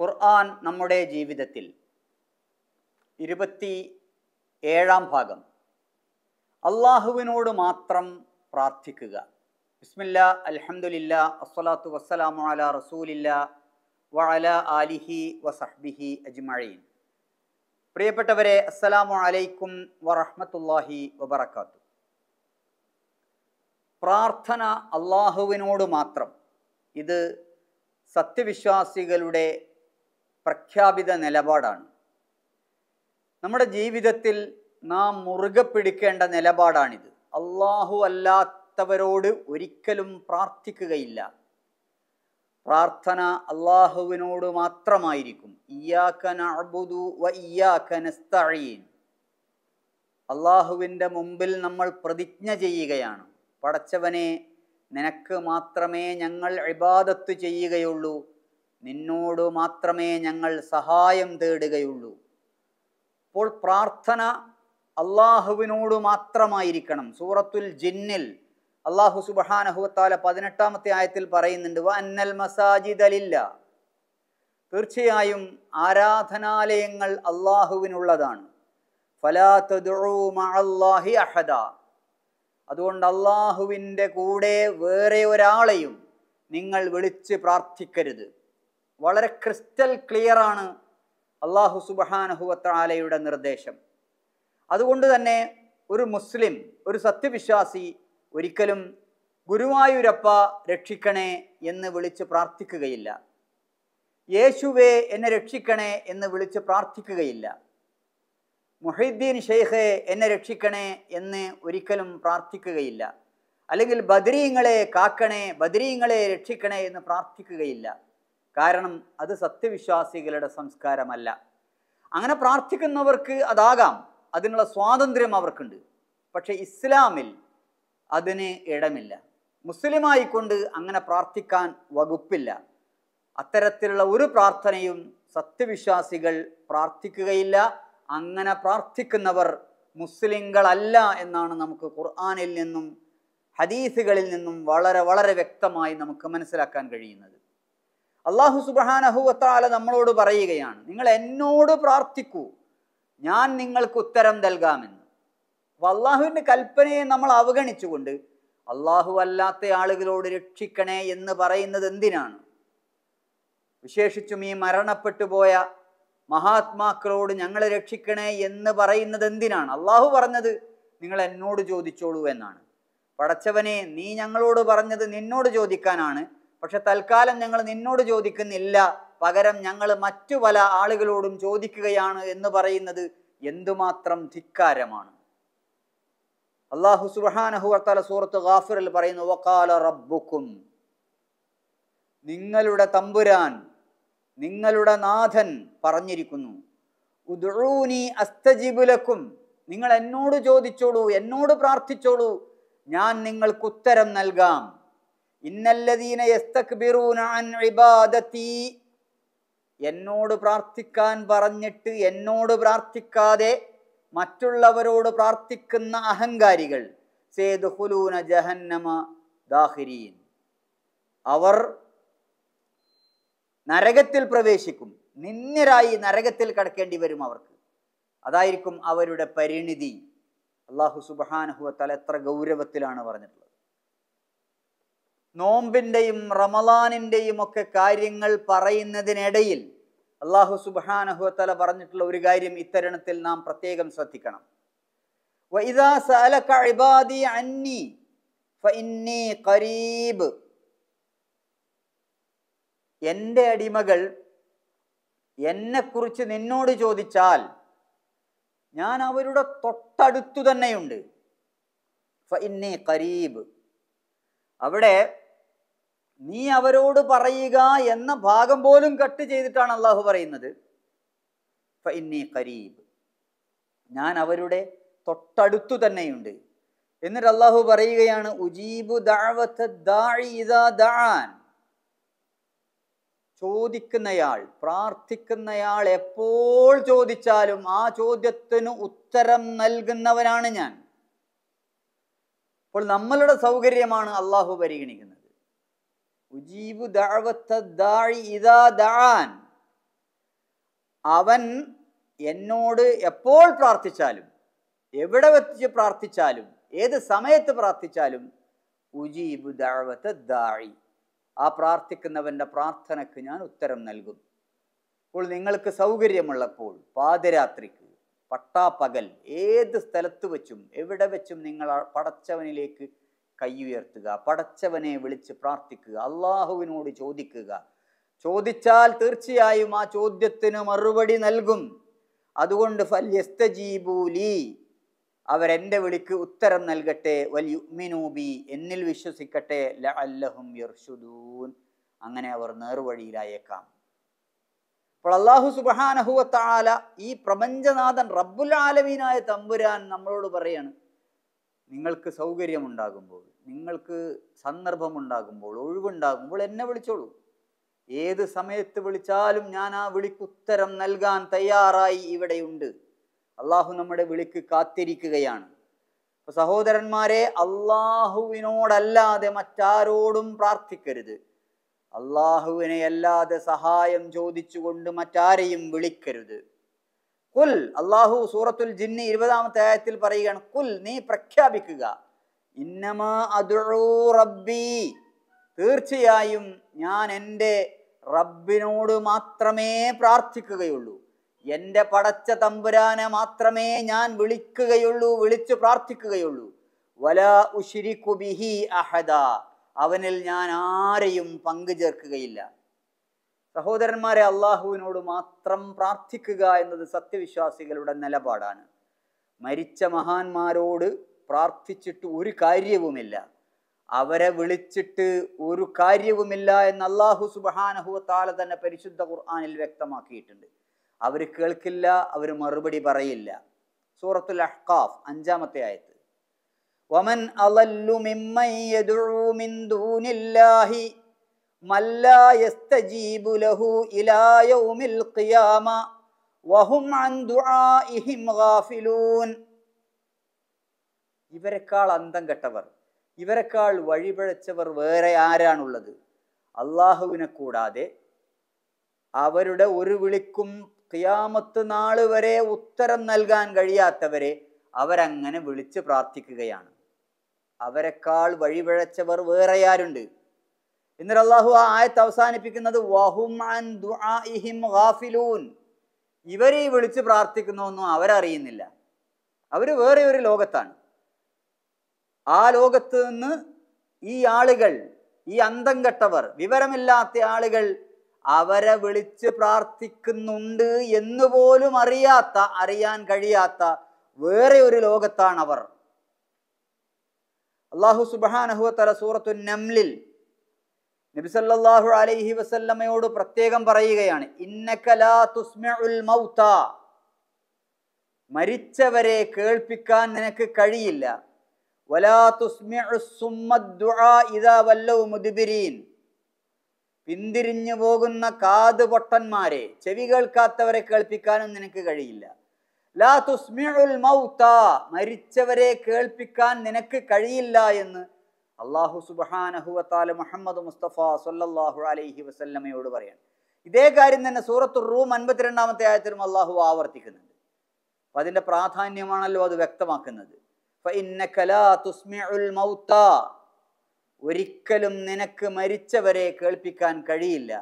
ഖുർആൻ നമ്മുടെ ജീവിതത്തിൽ. ഇരുപത്തി ഏഴാം ഭാഗം. അള്ളാഹുവിനോട് മാത്രം പ്രാർത്ഥിക്കുക. ബിസ്മില്ല അലഹമുല്ല അസ്സലാത്തു വസ്സലാമു അല റസൂലില്ല വഅല ആലിഹി വസഹ്ബിഹി അജ്മഈൻ. പ്രിയപ്പെട്ടവരെ അസ്സലാമു അലൈക്കും വറഹമത്തല്ലാഹി വബറകാത്തു. പ്രാർത്ഥന അള്ളാഹുവിനോട് മാത്രം. ഇത് സത്യവിശ്വാസികളുടെ പ്രഖ്യാപിത നിലപാടാണ്. നമ്മുടെ ജീവിതത്തിൽ നാം മുറുകെ പിടിക്കേണ്ട നിലപാടാണിത്. അള്ളാഹു അല്ലാത്തവരോട് ഒരിക്കലും പ്രാർത്ഥിക്കുകയില്ല. പ്രാർത്ഥന അള്ളാഹുവിനോട് മാത്രമായിരിക്കും. അള്ളാഹുവിന്റെ മുമ്പിൽ നമ്മൾ പ്രതിജ്ഞ ചെയ്യുകയാണ്. പടച്ചവനെ നിനക്ക് മാത്രമേ ഞങ്ങൾ ഇബാദത്ത് ചെയ്യുകയുള്ളൂ. നിന്നോട് മാത്രമേ ഞങ്ങൾ സഹായം തേടുകയുള്ളൂ. അപ്പോൾ പ്രാർത്ഥന അള്ളാഹുവിനോട് മാത്രമായിരിക്കണം. സൂറത്തുൽ ജിന്നിൽ അള്ളാഹു സുബാനഹുത്താല പതിനെട്ടാമത്തെ ആയത്തിൽ പറയുന്നുണ്ട് അന്നൽ മസാജിദലില്ല തീർച്ചയായും ആരാധനാലയങ്ങൾ അള്ളാഹുവിനുള്ളതാണ്. അഹദ. അതുകൊണ്ട് അള്ളാഹുവിന്റെ കൂടെ വേറെ ഒരാളെയും നിങ്ങൾ വിളിച്ച് പ്രാർത്ഥിക്കരുത്. വളരെ ക്രിസ്റ്റൽ ക്ലിയർ ആണ് അള്ളാഹു സുബഹാനഹുവത്താലയുടെ നിർദ്ദേശം. അതുകൊണ്ട് തന്നെ ഒരു മുസ്ലിം ഒരു സത്യവിശ്വാസി ഒരിക്കലും ഗുരുവായൂരപ്പ രക്ഷിക്കണേ എന്ന് വിളിച്ച് പ്രാർത്ഥിക്കുകയില്ല. യേശുവേ എന്നെ രക്ഷിക്കണേ എന്ന് വിളിച്ച് പ്രാർത്ഥിക്കുകയില്ല. മുഹീദ്ദീൻ ഷെയ്ഖെ എന്നെ രക്ഷിക്കണേ എന്ന് ഒരിക്കലും പ്രാർത്ഥിക്കുകയില്ല. അല്ലെങ്കിൽ ബദരീങ്ങളെ കാക്കണേ ബദരീങ്ങളെ രക്ഷിക്കണേ എന്ന് പ്രാർത്ഥിക്കുകയില്ല. കാരണം അത് സത്യവിശ്വാസികളുടെ സംസ്കാരമല്ല. അങ്ങനെ പ്രാർത്ഥിക്കുന്നവർക്ക് അതാകാം. അതിനുള്ള സ്വാതന്ത്ര്യം അവർക്കുണ്ട്. പക്ഷേ ഇസ്ലാമിൽ അതിന് ഇടമില്ല. മുസ്ലിമായിക്കൊണ്ട് അങ്ങനെ പ്രാർത്ഥിക്കാൻ വകുപ്പില്ല. അത്തരത്തിലുള്ള ഒരു പ്രാർത്ഥനയും സത്യവിശ്വാസികൾ പ്രാർത്ഥിക്കുകയില്ല. അങ്ങനെ പ്രാർത്ഥിക്കുന്നവർ മുസ്ലിങ്ങളല്ല എന്നാണ് നമുക്ക് ഖുർആാനിൽ നിന്നും ഹദീസുകളിൽ നിന്നും വളരെ വളരെ വ്യക്തമായി നമുക്ക് മനസ്സിലാക്കാൻ കഴിയുന്നത്. അള്ളാഹു സുബാനഹുവത്താല നമ്മളോട് പറയുകയാണ് നിങ്ങൾ എന്നോട് പ്രാർത്ഥിക്കൂ ഞാൻ നിങ്ങൾക്ക് ഉത്തരം നൽകാമെന്ന്. അപ്പൊ അള്ളാഹുവിന്റെ കൽപ്പനയെ നമ്മൾ അവഗണിച്ചുകൊണ്ട് അള്ളാഹു അല്ലാത്ത ആളുകളോട് രക്ഷിക്കണേ എന്ന് പറയുന്നത് എന്തിനാണ്? വിശേഷിച്ചും ഈ മരണപ്പെട്ടു പോയ മഹാത്മാക്കളോട് ഞങ്ങളെ രക്ഷിക്കണേ എന്ന് പറയുന്നത് എന്തിനാണ്? അള്ളാഹു പറഞ്ഞത് നിങ്ങൾ എന്നോട് ചോദിച്ചോളൂ എന്നാണ്. പടച്ചവനെ നീ ഞങ്ങളോട് പറഞ്ഞത് നിന്നോട് ചോദിക്കാനാണ്. പക്ഷെ തൽക്കാലം ഞങ്ങൾ നിന്നോട് ചോദിക്കുന്നില്ല. പകരം ഞങ്ങൾ മറ്റു പല ആളുകളോടും ചോദിക്കുകയാണ് എന്ന് പറയുന്നത് എന്തുമാത്രം ധിക്കാരമാണ്. അള്ളാഹു സുബാനഹു സൂറത്ത് ഗാഫിറിൽ പറയുന്നു വക്കാല റബ്ബുക്കും. നിങ്ങളുടെ തമ്പുരാൻ നിങ്ങളുടെ നാഥൻ പറഞ്ഞിരിക്കുന്നു ഉദൂനി അസ്തജിബുലക്കും നിങ്ങൾ എന്നോട് ചോദിച്ചോളൂ എന്നോട് പ്രാർത്ഥിച്ചോളൂ ഞാൻ നിങ്ങൾക്ക് ഉത്തരം നൽകാം. ഇന്നല്ലദീന എന്നോട് പ്രാർത്ഥിക്കാൻ പറഞ്ഞിട്ട് എന്നോട് പ്രാർത്ഥിക്കാതെ മറ്റുള്ളവരോട് പ്രാർത്ഥിക്കുന്ന അഹങ്കാരികൾ. ജഹന്നമ ദാഹിരീൻ. അവർ നരകത്തിൽ പ്രവേശിക്കും. നിന്ദരായി നരകത്തിൽ കടക്കേണ്ടി വരും അവർക്ക്. അതായിരിക്കും അവരുടെ പരിണിതി. അള്ളാഹു സുബാനഹുവത്തല എത്ര ഗൗരവത്തിലാണ് പറഞ്ഞിട്ടുള്ളത്. നോമ്പിന്റെയും റമലാനിന്റെയും ഒക്കെ കാര്യങ്ങൾ പറയുന്നതിനിടയിൽ അള്ളാഹു സുബാനഹുത്തല പറഞ്ഞിട്ടുള്ള ഒരു കാര്യം ഇത്തരണത്തിൽ നാം പ്രത്യേകം ശ്രദ്ധിക്കണം. ഖരീബ്. എന്റെ അടിമകൾ എന്നെക്കുറിച്ച് നിന്നോട് ചോദിച്ചാൽ ഞാൻ അവരുടെ തൊട്ടടുത്തു തന്നെയുണ്ട്. ഖരീബ്. അവിടെ നീ അവരോട് പറയുക എന്ന ഭാഗം പോലും കട്ട് ചെയ്തിട്ടാണ് അള്ളാഹു പറയുന്നത്. ഞാൻ അവരുടെ തൊട്ടടുത്തു തന്നെയുണ്ട്. എന്നിട്ട് അള്ളാഹു പറയുകയാണ് ഉജീബു ചോദിക്കുന്നയാൾ പ്രാർത്ഥിക്കുന്നയാൾ എപ്പോൾ ചോദിച്ചാലും ആ ചോദ്യത്തിന് ഉത്തരം നൽകുന്നവനാണ് ഞാൻ. അപ്പോൾ നമ്മളുടെ സൗകര്യമാണ് അള്ളാഹു പരിഗണിക്കുന്നത്. ഉജീബു അവൻ എന്നോട് എപ്പോൾ പ്രാർത്ഥിച്ചാലും എവിടെ വെച്ച് പ്രാർത്ഥിച്ചാലും ഏത് സമയത്ത് പ്രാർത്ഥിച്ചാലും ഉജീബു ദാഴവത്ത് ദാഴി ആ പ്രാർത്ഥിക്കുന്നവന്റെ പ്രാർത്ഥനയ്ക്ക് ഞാൻ ഉത്തരം നൽകും. അപ്പോൾ നിങ്ങൾക്ക് സൗകര്യമുള്ളപ്പോൾ പാതിരാത്രിക്ക് പട്ടാപ്പകൽ ഏത് സ്ഥലത്ത് വെച്ചും എവിടെ വെച്ചും നിങ്ങൾ പടച്ചവനിലേക്ക് കൈ ഉയർത്തുക പടച്ചവനെ വിളിച്ച് പ്രാർത്ഥിക്കുക അള്ളാഹുവിനോട് ചോദിക്കുക. ചോദിച്ചാൽ തീർച്ചയായും ആ ചോദ്യത്തിന് മറുപടി നൽകും. അതുകൊണ്ട് ഫല്യസ്തജീബൂലി അവരെന്റെ വിളിക്ക് ഉത്തരം നൽകട്ടെ. വല്യുമിനൂബി എന്നിൽ വിശ്വസിക്കട്ടെ. ലഅല്ലഹും യർഷുദൂൻ അങ്ങനെ അവർ നേർവഴിയിലായേക്കാം. അപ്പോൾ അള്ളാഹു സുബഹാനഹുവത്താല ഈ പ്രപഞ്ചനാഥൻ റബ്ബുൽ ആലമീനായ തമ്പുരാൻ നമ്മളോട് പറയാണ് നിങ്ങൾക്ക് സൗകര്യമുണ്ടാകുമ്പോൾ നിങ്ങൾക്ക് സന്ദർഭമുണ്ടാകുമ്പോൾ ഒഴിവുണ്ടാകുമ്പോൾ എന്നെ വിളിച്ചോളൂ. ഏത് സമയത്ത് വിളിച്ചാലും ഞാൻ ആ വിളിക്കുത്തരം നൽകാൻ തയ്യാറായി ഇവിടെയുണ്ട്. അള്ളാഹു നമ്മുടെ വിളിക്ക് കാത്തിരിക്കുകയാണ്. അപ്പോൾ സഹോദരന്മാരെ അള്ളാഹുവിനോടല്ലാതെ മറ്റാരോടും പ്രാർത്ഥിക്കരുത്. അള്ളാഹുവിനെ അല്ലാതെ സഹായം ചോദിച്ചുകൊണ്ട് മറ്റാരെയും വിളിക്കരുത്. കുൽ അള്ളാഹു സൂറത്തുൽ ജിന്നി ഇരുപതാമത്തെ ആയത്തിൽ പറയുകയാണ് കുൽ നീ പ്രഖ്യാപിക്കുക. തീർച്ചയായും ഞാൻ എന്റെ റബ്ബിനോട് മാത്രമേ പ്രാർത്ഥിക്കുകയുള്ളൂ. എന്റെ പടച്ച തമ്പുരാനെ മാത്രമേ ഞാൻ വിളിക്കുകയുള്ളൂ വിളിച്ചു പ്രാർത്ഥിക്കുകയുള്ളൂ. വല ഉഷിരിക്കു ബിഹി അഹദ. അവനിൽ ഞാൻ ആരെയും പങ്കു ചേർക്കുകയില്ല. സഹോദരന്മാരെ അള്ളാഹുവിനോട് മാത്രം പ്രാർത്ഥിക്കുക എന്നത് സത്യവിശ്വാസികളുടെ നിലപാടാണ്. മരിച്ച മഹാന്മാരോട് പ്രാർത്ഥിച്ചിട്ട് ഒരു കാര്യവുമില്ല. അവരെ വിളിച്ചിട്ട് ഒരു കാര്യവുമില്ല എന്ന് അള്ളാഹു സുബഹാനഹുവത്താല താല തന്നെ പരിശുദ്ധ ഖുർആാനിൽ വ്യക്തമാക്കിയിട്ടുണ്ട്. അവർ കേൾക്കില്ല അവർ മറുപടി പറയില്ല. സൂറത്തുൽ അഹ്കാഫ് അഞ്ചാമത്തെ ആയത്ത്. വമൻ അലല്ലു മിമ്മൻ യദുഉ മിൻ ദൂനില്ലാഹി ഇവരെക്കാൾ അന്തം കെട്ടവർ ഇവരെക്കാൾ വഴിപഴച്ചവർ വേറെ ആരാണുള്ളത്? അള്ളാഹുവിനെ കൂടാതെ അവരുടെ ഒരു വിളിക്കും ഖിയാമത്ത് നാൾ വരെ ഉത്തരം നൽകാൻ കഴിയാത്തവരെ അവരങ്ങനെ വിളിച്ച് പ്രാർത്ഥിക്കുകയാണ്. അവരെക്കാൾ വഴിപിഴച്ചവർ വേറെ ആരുണ്ട്? എന്നിട്ട് അള്ളാഹു ആ ആയത്ത് അവസാനിപ്പിക്കുന്നത് ഇവരെ വിളിച്ച് പ്രാർത്ഥിക്കുന്നൊന്നും അവരറിയുന്നില്ല. അവർ വേറെ ഒരു ലോകത്താണ്. ആ ലോകത്ത് നിന്ന് ഈ ആളുകൾ ഈ അന്തം കെട്ടവർ വിവരമില്ലാത്ത ആളുകൾ അവരെ വിളിച്ച് പ്രാർത്ഥിക്കുന്നുണ്ട് എന്ന് പോലും അറിയാത്ത അറിയാൻ കഴിയാത്ത വേറെ ഒരു ലോകത്താണ് അവർ. അള്ളാഹു സുബാനഹുത്തല സൂറത്തു നംലിൽ നബിസല്ലാഹു അലൈഹി വസല്ലമ്മയോട് പ്രത്യേകം പറയുകയാണ് ഇന്നക്കലാ തുസ്മിഉൽ മരിച്ചവരെ കേൾപ്പിക്കാൻ നിനക്ക് കഴിയില്ല. വലാ മുദ്ബിരീൻ പിന്തിരിഞ്ഞു പോകുന്ന കാത് പൊട്ടന്മാരെ ചെവി കേൾക്കാത്തവരെ കേൾപ്പിക്കാനും നിനക്ക് കഴിയില്ല. ലാ തുസ്മിഉൽ മൗത്ത. മരിച്ചവരെ കേൾപ്പിക്കാൻ നിനക്ക് കഴിയില്ല എന്ന് അള്ളാഹു സുബാനഹുവത്താല മുഹമ്മദ് മുസ്തഫ സൊല്ലാഹു അലൈഹി വസല്ലമയോട് പറയാണ്. ഇതേ കാര്യം തന്നെ സൂറത്ത് റൂം അൻപത്തിരണ്ടാമത്തെ ആയത്തിലും അള്ളാഹു ആവർത്തിക്കുന്നുണ്ട്. അപ്പം അതിന്റെ പ്രാധാന്യമാണല്ലോ അത് വ്യക്തമാക്കുന്നത്. ഒരിക്കലും നിനക്ക് മരിച്ചവരെ കേൾപ്പിക്കാൻ കഴിയില്ല.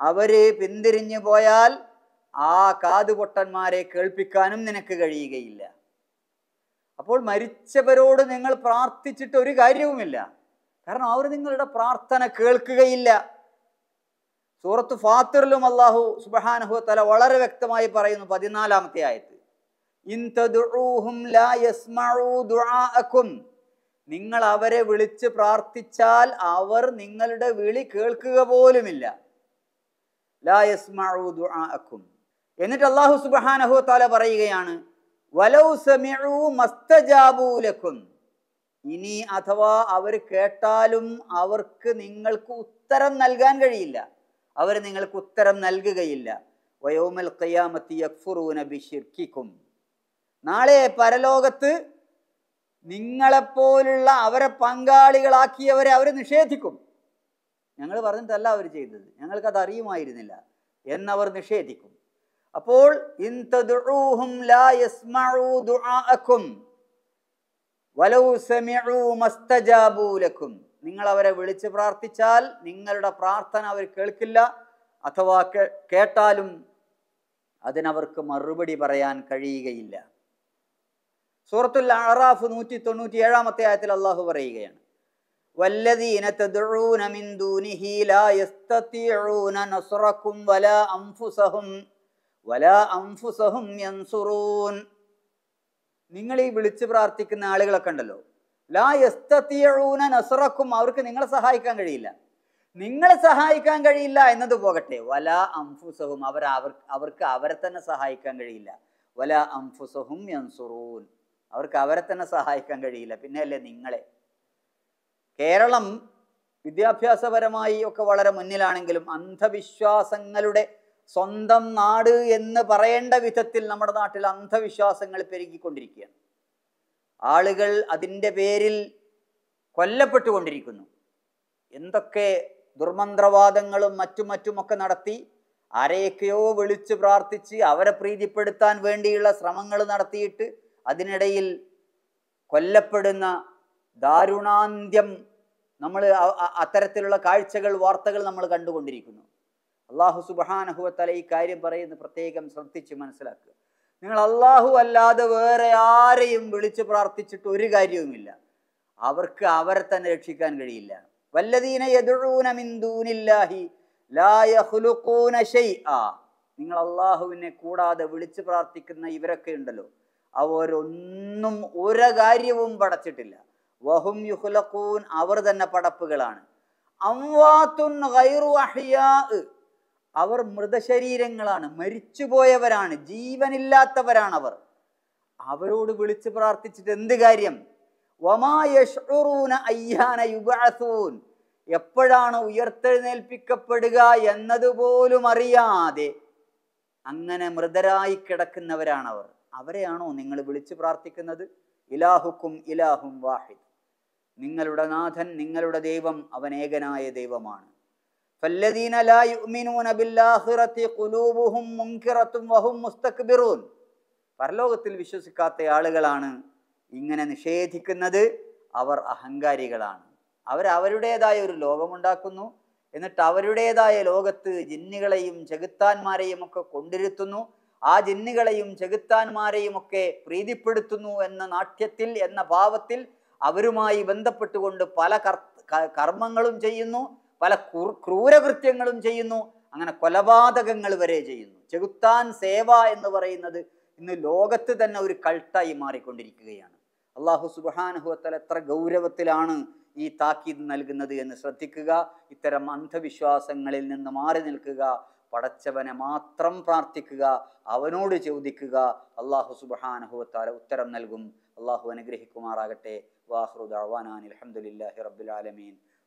അവർ പിന്തിരിഞ്ഞു പോയാൽ ആ കാതുപൊട്ടന്മാരെ കേൾപ്പിക്കാനും നിനക്ക് കഴിയുകയില്ല. അപ്പോൾ മരിച്ചവരോട് നിങ്ങൾ പ്രാർത്ഥിച്ചിട്ട് ഒരു കാര്യവുമില്ല. കാരണം അവർ നിങ്ങളുടെ പ്രാർത്ഥന കേൾക്കുകയില്ല. സൂറത്ത് ഫാത്തിറിലും അള്ളാഹു സുബഹാനഹു തല വളരെ വ്യക്തമായി പറയുന്നു പതിനാലാമത്തെ ആയത്ത്. നിങ്ങൾ അവരെ വിളിച്ച് പ്രാർത്ഥിച്ചാൽ അവർ നിങ്ങളുടെ വിളി കേൾക്കുക പോലുമില്ല. ലാ യസ്മഉ ദുആഅക്കും എന്നിട്ട് അള്ളാഹു സുബ്ഹാനഹു താല പറയുകയാണ് ഇനി അഥവാ അവർ കേട്ടാലും അവർക്ക് നിങ്ങൾക്ക് ഉത്തരം നൽകാൻ കഴിയില്ല. അവർ നിങ്ങൾക്ക് ഉത്തരം നൽകുകയില്ല. വയോമൽ ഖിയാമത്തി യക്ഫുറൂന ബിഷിർക്കിക്കും നാളെ പരലോകത്ത് നിങ്ങളെപ്പോലുള്ള അവരെ പങ്കാളികളാക്കിയവരെ അവർ നിഷേധിക്കും. ഞങ്ങൾ പറഞ്ഞിട്ടല്ല അവർ ചെയ്തത്. ഞങ്ങൾക്കത് അറിയുമായിരുന്നില്ല. എന്നവർ നിഷേധിക്കും. അപ്പോൾ ഇൻ തദ്ഉഹും ലാ യസ്മഉ ദുആഅക്കും വലൗ സമിഉ മസ്തജാബു ലക്കും നിങ്ങൾ അവരെ വിളിച്ച് പ്രാർത്ഥിച്ചാൽ നിങ്ങളുടെ പ്രാർത്ഥന അവർ കേൾക്കില്ല അഥവാ കേ- കേട്ടാലും അതിനവർക്ക് മറുപടി പറയാൻ കഴിയുകയില്ല സൂറത്തുൽ അറാഫ് നൂറ്റി തൊണ്ണൂറ്റി ഏഴാമത്തെ ആയത്തിൽ അള്ളാഹു പറയുകയാണ് والذين تدعون من دونه لا يستطيعون نصركم ولا أنفسهم വലാ അംഫുസഹും യൻസുറൂൻ. നിങ്ങൾ ഈ വിളിച്ചു പ്രാർത്ഥിക്കുന്ന ആളുകളൊക്കെ ഉണ്ടല്ലോ. ലാ യസ്തത്തിയൂന നസുറക്കും അവർക്ക് നിങ്ങളെ സഹായിക്കാൻ കഴിയില്ല. നിങ്ങളെ സഹായിക്കാൻ കഴിയില്ല എന്നത് പോകട്ടെ. വല അംഫുസഹും അവർ അവർക്ക് അവരെ തന്നെ സഹായിക്കാൻ കഴിയില്ല. വല അംഫുസഹും യൻസുറൂൻ അവർക്ക് അവരെ തന്നെ സഹായിക്കാൻ കഴിയില്ല. പിന്നെ അല്ലേ നിങ്ങളെ. കേരളം വിദ്യാഭ്യാസപരമായി ഒക്കെ വളരെ മുന്നിലാണെങ്കിലും അന്ധവിശ്വാസങ്ങളുടെ സ്വന്തം നാട് എന്ന് പറയേണ്ട വിധത്തിൽ നമ്മുടെ നാട്ടിൽ അന്ധവിശ്വാസങ്ങൾ പെരുകിക്കൊണ്ടിരിക്കുകയാണ്. ആളുകൾ അതിന്റെ പേരിൽ കൊല്ലപ്പെട്ടുകൊണ്ടിരിക്കുന്നു. എന്തൊക്കെ ദുർമന്ത്രവാദങ്ങളും മറ്റും മറ്റുമൊക്കെ നടത്തി ആരെയൊക്കെയോ വിളിച്ചു പ്രാർത്ഥിച്ച് അവരെ പ്രീതിപ്പെടുത്താൻ വേണ്ടിയുള്ള ശ്രമങ്ങൾ നടത്തിയിട്ട് അതിനിടയിൽ കൊല്ലപ്പെടുന്ന ദാരുണാന്ത്യം നമ്മൾ അത്തരത്തിലുള്ള കാഴ്ചകൾ വാർത്തകൾ നമ്മൾ കണ്ടുകൊണ്ടിരിക്കുന്നു. അള്ളാഹു സുബാനഹുവത്തല ഈ കാര്യം പറയുന്ന പ്രത്യേകം ശ്രദ്ധിച്ച് മനസ്സിലാക്കുക. നിങ്ങൾ അള്ളാഹു അല്ലാതെ വേറെ ആരെയും വിളിച്ച് പ്രാർത്ഥിച്ചിട്ട് ഒരു കാര്യവുമില്ല. അവർക്ക് അവരെ തന്നെ രക്ഷിക്കാൻ കഴിയില്ല. ശൈആ. നിങ്ങൾ അള്ളാഹുവിനെ കൂടാതെ വിളിച്ച് പ്രാർത്ഥിക്കുന്ന ഇവരൊക്കെ ഉണ്ടല്ലോ. അവരൊന്നും ഒരു കാര്യവും പടച്ചിട്ടില്ല. വഹും യുഹുലക്കൂൻ അവർ തന്നെ പടപ്പുകളാണ്. അംവാത്തുൻ ഗൈറു അവർ മൃതശരീരങ്ങളാണ്. മരിച്ചുപോയവരാണ്. ജീവനില്ലാത്തവരാണ് അവർ അവരോട് വിളിച്ച് പ്രാർത്ഥിച്ചിട്ട് എന്ത് കാര്യം? എപ്പോഴാണ് ഉയർത്തെഴുന്നേൽപ്പിക്കപ്പെടുക എന്നതുപോലും അറിയാതെ അങ്ങനെ മൃതരായി കിടക്കുന്നവരാണ് അവർ അവരെയാണോ നിങ്ങൾ വിളിച്ചു പ്രാർത്ഥിക്കുന്നത്? ഇലാഹുക്കും ഇലാഹും വാഹിദ്. നിങ്ങളുടെ നാഥൻ നിങ്ങളുടെ ദൈവം അവൻ ഏകനായ ദൈവമാണ്. فالذين لا يؤمنون بالآخرة قلوبهم منكرة وهم مستكبرون പരലോകത്തിൽ വിശ്വസിക്കാത്ത ആളുകളാണ് ഇങ്ങനെ നിഷേധിക്കുന്നത് അവർ അഹങ്കാരികളാണ് അവർ അവരുടേതായ ഒരു ലോകമുണ്ടാക്കുന്നു എന്നിട്ട് അവരുടേതായ ലോകത്ത് ജിന്നുകളെയും ചെകുത്താന്മാരെയും ഒക്കെ കൊണ്ടിരുത്തുന്നു ആ ജിന്നുകളെയും ചെകുത്താന്മാരെയും ഒക്കെ പ്രീതിപ്പെടുത്തുന്നു എന്ന നാട്യത്തിൽ എന്ന ഭാവത്തിൽ അവരുമായി ബന്ധപ്പെട്ടുകൊണ്ട് പല കർ ക- കർമ്മങ്ങളും ചെയ്യുന്നു പല ക്രൂ- ക്രൂരകൃത്യങ്ങളും ചെയ്യുന്നു. അങ്ങനെ കൊലപാതകങ്ങൾ വരെ ചെയ്യുന്നു. ചെകുത്താൻ സേവ എന്ന് പറയുന്നത് ഇന്ന് ലോകത്ത് തന്നെ ഒരു കൾട്ടായി മാറിക്കൊണ്ടിരിക്കുകയാണ്. അള്ളാഹു സുബാനുഹുവത്തൽ എത്ര ഗൗരവത്തിലാണ് ഈ താക്കീത് നൽകുന്നത് എന്ന് ശ്രദ്ധിക്കുക. ഇത്തരം അന്ധവിശ്വാസങ്ങളിൽ നിന്ന് മാറി നിൽക്കുക. പടച്ചവനെ മാത്രം പ്രാർത്ഥിക്കുക. അവനോട് ചോദിക്കുക. അള്ളാഹു സുബാനുഹുവത്താല ഉത്തരം നൽകും. അള്ളാഹു അനുഗ്രഹിക്കുമാറാകട്ടെ. വാഹ്റുദ് ദഅ്വാനാൻ അലഹമുല്ലാഹി റബ്ബിൽ